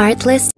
Artlist